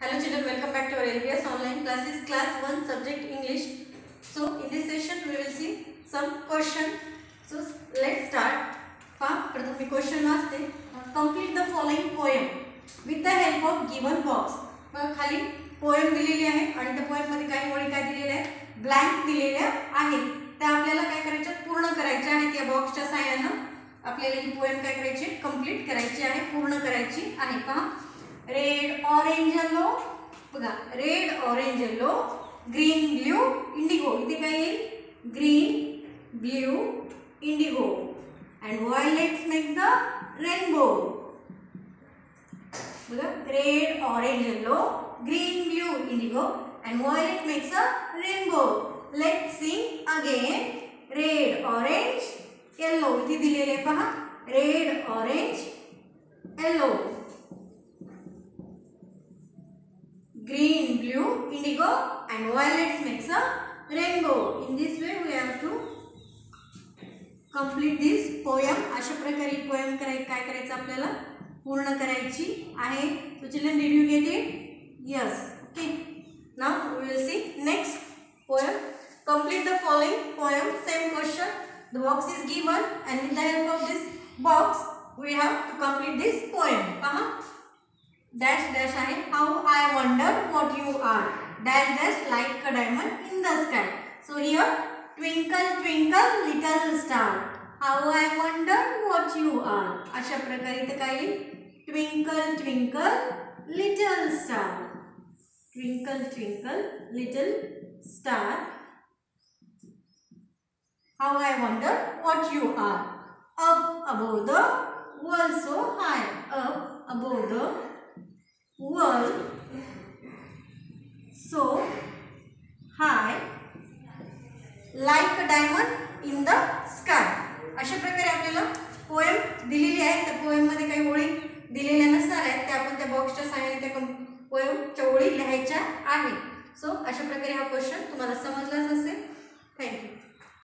Hello children, welcome back to our LBS online classes, class 1 subject English. So in this session we will see some question. So let's start. पहा प्रथम मी question वाचते complete the following poem with the help of given खाली poem दिलेली आहे आणि त्या पोएममध्ये काही ओळी काय दिलेल्या आहेत? ब्लँक दिलेल्या आहेत. त्या आपल्याला काय करायच्या पूर्ण करायच्या आहेत या बॉक्सच्या सहाय्यानं. आपल्याला ही पोएम काय करायची कंप्लीट करायची आहे पूर्ण करायची आहे. पहा. रेड ऑरेंज येलो बघा red orange yellow green blue indigo इथे काय येईल? Green blue indigo and violets make the rainbow बघा red orange yellow green blue indigo and violet makes a rainbow let sing again red orange yellow इथे दिलेले पहा. Red orange yellow blue, indigo and violets makes a rainbow. In this way we have to complete this poem. अशा प्रकारे ही poem कराय काय करायचं आपल्याला पूर्ण करायची आहे. So children did you get it? Yes. Okay. Now we will see next poem. Complete the following poem. Same question. The box is given and with the help of this box we have to complete this poem. पहा dash dash आहे how I wonder what you are dash dash like a diamond in the sky so here twinkle twinkle little star how I wonder what you are अशा प्रकारे इथं काय येईल twinkle twinkle little star twinkle twinkle little star how I wonder what you are up above the world so high up above the world. So high like a diamond in the sky. अशा प्रकारे आपल्याला poem दिलेली आहे. त्या पोएममध्ये काही ओळी दिलेल्या नसणार आहेत. त्या आपण त्या बॉक्सच्या सहाय्याने त्या पोएमच्या ओळी लिहायच्या आहे. सो अशा प्रकारे हा क्वेश्चन तुम्हाला समजलाच असेल. थँक्यू